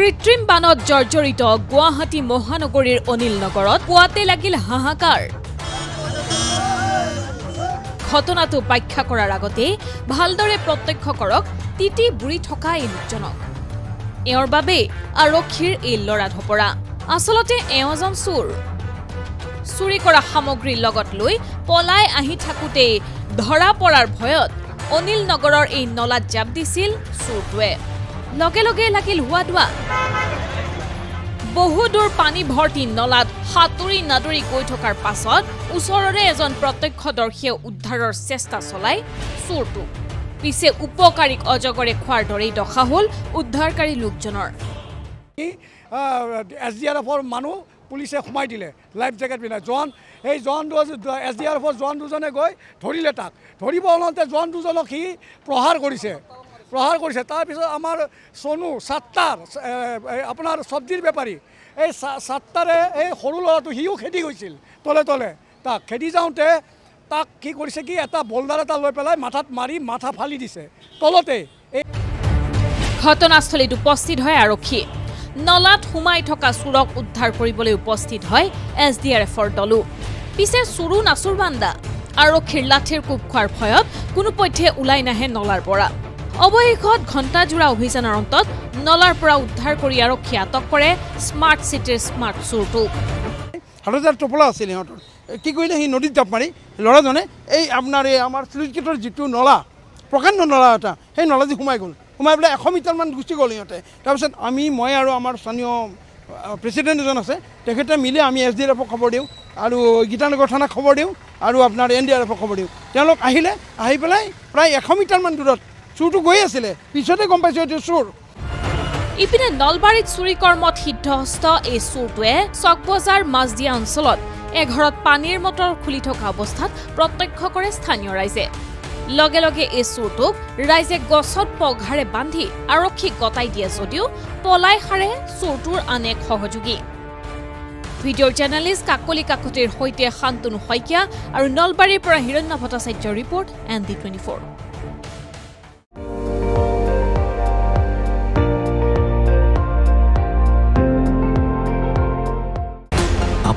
কৃত্ৰিম বানত জৰ্জৰিত গুৱাহাটী মহানগৰীৰ অনিল নগৰত পুৱাতে লাগিল হাহাকাৰ। ঘটনাটো ব্যাখ্যা কৰাৰ আগতে ভালদৰে প্ৰত্যক্ষ কৰক তিতি বুৰি থকা এই লোকজনক। এওঁৰ বাবে আৰক্ষীৰ এই লৰা ধপৰা। আচলতে এওঁ এজন চোৰ। কৰা সামগ্ৰী লগত লৈ পলাই আহি থাকোঁতেই ধৰা পৰাৰ ভয়ত অনিল নগৰৰ এই নলাত জাপ দিছিল চোৰটোৱে। লগে লগে লাগিল হোৱা দোৱা বহু দূৰ পানী ভৰ্তি নলাত সাঁতুৰি নাদুৰি গৈ থকাৰ পাছত ওচৰৰে এজন প্ৰত্যক্ষদৰ্শীয়ে উদ্ধাৰৰ চেষ্টা চলাই চোৰটোক পিছে উপকাৰীক অজগৰে খোৱাৰ দৰেই দশা হ'ল উদ্ধাৰকাৰী লোকজনৰ। এছ ডি আৰ এফৰ মানুহ পুলিচে সোমাই দিলে লাইফ জেকেট পিন্ধাই জোৱান সেই জোৱান এছ ডি আৰ এফৰ জোৱান দুজনে গৈ ধৰিলে তাক। ধৰিব লওঁতে জোৱান দুজনক সি প্ৰহাৰ কৰিছে। প্ৰহাৰ কৰিছে তাৰপিছত আমাৰ চনু চাত্তাৰ আপোনাৰ চব্জিৰ বেপাৰী এই চাত্তাৰে এই সৰু ল'ৰাটো সিও খেদি গৈছিল তলে তলে। তাক খেদি যাওঁতে তাক কি কৰিছে কি এটা বলডাৰ এটা লৈ পেলাই মাথাত মাৰি মাথা ফালি দিছে। তলতে এই ঘটনাস্থলীত উপস্থিত হয় আৰক্ষী। নলাত সোমাই থকা চোৰক উদ্ধাৰ কৰিবলৈ উপস্থিত হয় এছ ডি আৰ এফৰ দলো। পিছে চোৰো নাচুৰ বান্দা? আৰক্ষীৰ লাঠিৰ কোব খোৱাৰ ভয়ত কোনোপধ্যে ওলাই নাহে নলাৰ পৰা। অৱশেষত ঘণ্টাজোৰা অভিযানৰ অন্তত নলাৰ পৰা উদ্ধাৰ কৰি আৰক্ষীয়ে আটক কৰে স্মাৰ্ট চিটিৰ স্মাৰ্ট চোৰটোক হালধীয়া টোপোলা আছিল সিহঁতৰ। কি কৰিলে সি নদীত জাপ মাৰি? ল'ৰাজনে এই আপোনাৰ এই আমাৰ গেটৰ যিটো নলা প্ৰকাণ্ড নলা এটা সেই নলাদি সোমাই গ'ল। সোমাই পেলাই এশ মিটাৰমান গুচি গ'ল সিহঁতে। তাৰপিছত আমি মই আৰু আমাৰ স্থানীয় প্ৰেচিডেণ্ট এজন আছে তেখেতে মিলি আমি এছ ডি আৰ এফক খবৰ দিওঁ আৰু গীতানগৰ থানাক খবৰ দিওঁ আৰু আপোনাৰ এন ডি আৰ এফক খবৰ দিওঁ। তেওঁলোক আহিলে আহি পেলাই প্ৰায় এশ মিটাৰমান দূৰত চোৰটো গৈ আছিলে। পিছতে গম পাইছোঁ এইটো চোৰ। ইপিনে নলবাৰীত চুৰি কৰ্মত সিদ্ধহস্ত এই চোৰটোৱে চকবজাৰ মাজদিয়া অঞ্চলত এঘৰত পানীৰ মটৰ খুলি থকা অৱস্থাত প্ৰত্যক্ষ কৰে স্থানীয় ৰাইজে। লগে লগে এই চোৰটোক ৰাইজে গছত পঘাৰে বান্ধি আৰক্ষীক গতাই দিয়ে যদিও পলাই সাৰে চোৰটোৰ আন এক সহযোগী। ভিডিঅ'ৰ জাৰ্নেলিষ্ট কাকলি কাকতিৰ সৈতে শান্তনু শইকীয়া আৰু নলবাৰীৰ পৰা হিৰণ্য ভট্টাচাৰ্যৰ report N D twenty four.